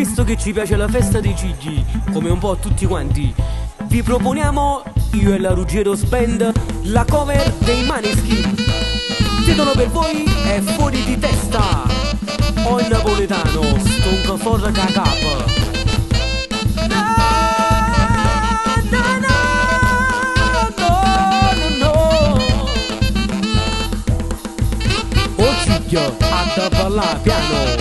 Visto che ci piace la festa dei cigli, come un po' a tutti quanti, vi proponiamo io e la Ruggero Spend la cover dei Maneskin. Titolo per voi è Fuori di testa. O in napoletano, stonca forra cacapa. Ciglio, a ballare piano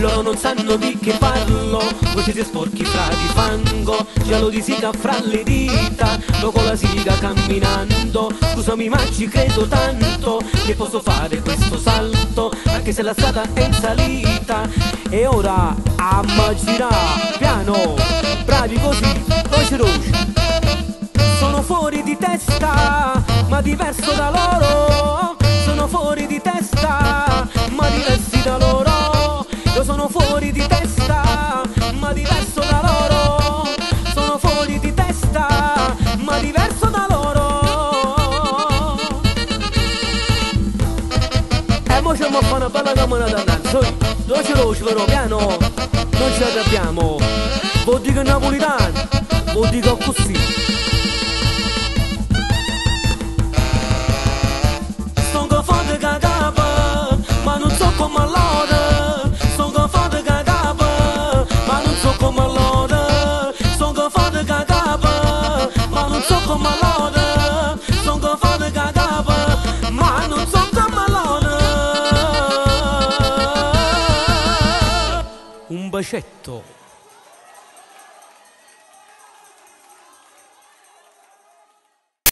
loro non sanno di che parlo. Voi siete sporchi fra di fango Giallo di siga fra le dita. Lo con la siga camminando Scusami ma ci credo tanto Che posso fare questo salto Anche se la strada è in salita. E ora a girare piano Bravi così, voce roce Sono fuori di testa Ma diverso da loro E mo siamo a fare una bella camera da danza. Dove ce lo però piano, non ci arrabbiamo. Vuol dire napolitano, vuol dire così. Bacetto